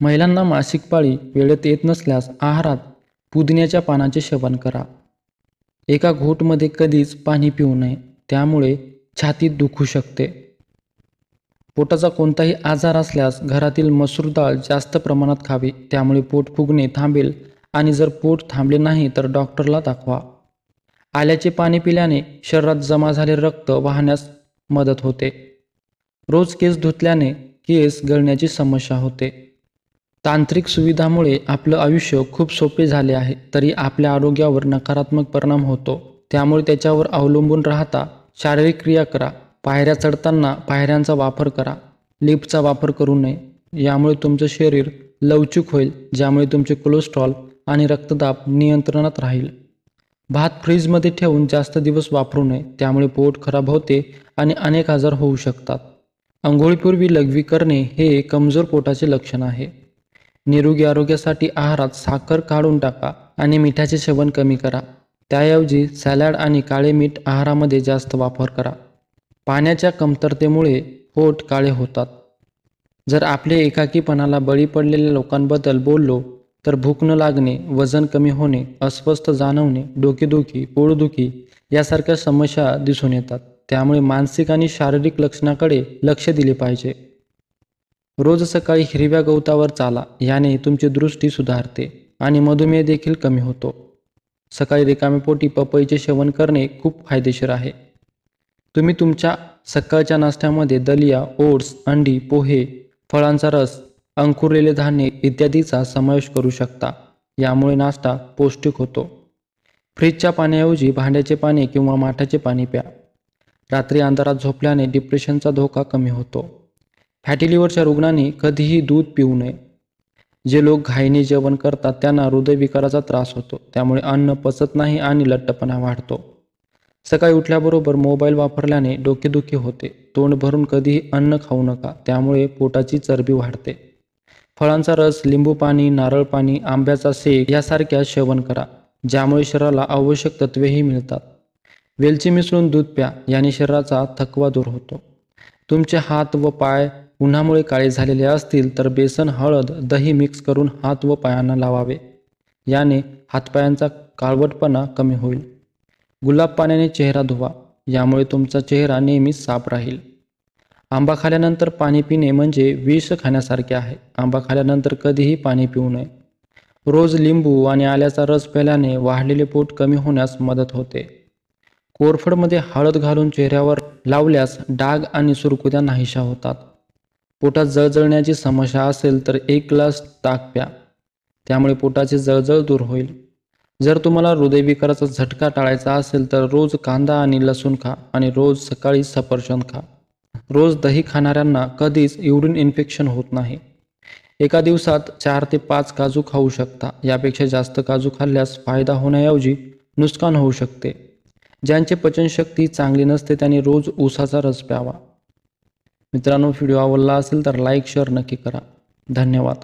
महिलांना मासिक पाळी वेळेत येत नसल्यास आहारात पुदिन्याच्या पानाचे सेवन करा. एका घोटमध्ये कधीच पाणी पिऊ नये त्यामुळे छातीत दुखू शकते. पोटाचा कोणताही आजार असल्यास घरातील मसूर डाळ जास्त प्रमाणात खावी त्यामुळे पोट फुगणे थांबेल आणि जर पोट थांबले नाही तर डॉक्टरला दाखवा. आल्याचे पाणी पिल्याने शरीरात जमा झाले रक्त वाहण्यास मदत होते. रोज केस धुतल्याने केस गळण्याची समस्या होते. तांत्रिक सुविधामुळे आपलं आयुष्य खूप सोपे झाले आहे तरी आपल्या आरोग्यावर नकारात्मक परिणाम होतो. त्यामुळे त्याच्यावर अवलंबून राहता शारीरिक क्रिया करा पायऱ्या चढताना पायऱ्यांचा वापर करा लिफ्टचा वापर करू नये. यामुळे तुमचं शरीर लवचिक होईल ज्यामुळे तुमचे कोलेस्ट्रॉल आणि रक्तदाब नियंत्रणात राहील. भात फ्रीजमध्ये ठेवून जास्त दिवस वापरू नये त्यामुळे पोट खराब होते आणि अनेक आजार होऊ शकतात. आंघोळीपूर्वी लघवी करणे हे कमजोर पोटाचे लक्षण आहे. निरोगी आरोग्यासाठी आहारात साखर काढून टाका आणि मिठाचे सेवन कमी करा. त्याऐवजी सॅलॅड आणि काळे मीठ आहारामध्ये जास्त वापर करा. पाण्याच्या कमतरतेमुळे पोट काळे होतात. जर आपले एकाकीपणाला बळी पडलेल्या लोकांबद्दल बोललो तर भूक न लागणे वजन कमी होणे अस्वस्थ जाणवणे डोकेदुखी पोळदुखी यासारख्या समस्या दिसून येतात. त्यामुळे मानसिक आणि शारीरिक लक्षणाकडे लक्ष दिले पाहिजे. रोज सकाळी हिरव्या गवतावर चाला याने तुमची दृष्टी सुधारते आणि मधुमेह देखील कमी होतो. सकाळी रिकामे पोटी पपईचे सेवन करणे खूप फायदेशीर आहे. तुम्ही तुमच्या सकाळच्या नाश्त्यामध्ये दलिया ओट्स अंडी पोहे फळांचा रस अंकुरलेले धान्य इत्यादीचा समावेश करू शकता. यामुळे नाश्ता पौष्टिक होतो. फ्रीजच्या पाण्याऐवजी भांड्याचे पाणी किंवा माठाचे पाणी प्या. रात्री अंधारात झोपल्याने डिप्रेशनचा धोका कमी होतो. फॅटी लिव्हरच्या रुग्णांनी कधीही दूध पिऊ नये. जे लोक घाईने जेवण करतात त्यांना हृदयविकाराचा त्रास होतो. त्यामुळे अन्न पचत नाही आणि लट्टपणा वाढतो. सकाळी उठल्याबरोबर मोबाईल वापरल्याने डोकेदुखी होते. तोंड भरून कधीही अन्न खाऊ नका. त्यामुळे पोटाची चरबी वाढते. फळांचा रस लिंबू पाणी नारळ पाणी आंब्याचा सेक यासारख्या सेवन करा. ज्यामुळे शरीराला आवश्यक तत्वेही मिळतात. वेलची मिसळून दूध प्या. याने शरीराचा थकवा दूर होतो. तुमचे हात व पाय उन्हामुळे काळे झालेले असतील तर बेसन हळद दही मिक्स करून हात व पायांना लावावे. याने हातपायांचा काळवटपणा कमी होईल. गुलाब पाण्याने चेहरा धुवा. यामुळे तुमचा चेहरा नेहमीच साफ राहील. आंबा खाल्यानंतर पाणी पिणे म्हणजे विष खाण्यासारखे आहे. आंबा खाल्यानंतर कधीही पाणी पिऊ नये. रोज लिंबू आणि आल्याचा रस प्याल्याने वाढलेले पोट कमी होण्यास मदत होते. कोरफडमध्ये हळद घालून चेहऱ्यावर लावल्यास डाग आणि सुरकुत्या नाहीशा होतात. पोटात जळजळण्याची समस्या असेल तर एक ग्लास ताक प्या. त्यामुळे पोटाची जळजळ दूर होईल. जर तुम्हाला हृदयविकाराचा झटका टाळायचा असेल तर रोज कांदा आणि लसूण खा आणि रोज सकाळी सफरचंद खा. रोज दही खाणाऱ्यांना कधीच युरिन इन्फेक्शन होत नाही. एका दिवसात चार ते पाच काजू खाऊ शकता. यापेक्षा जास्त काजू खाल्ल्यास फायदा होण्याऐवजी नुकसान होऊ शकते. ज्यांची पचनशक्ती चांगली नसते त्यांनी रोज ऊसाचा रस प्यावा. मित्रांनो व्हिडिओ आवडला असेल तर लाईक शेअर नक्की करा. धन्यवाद.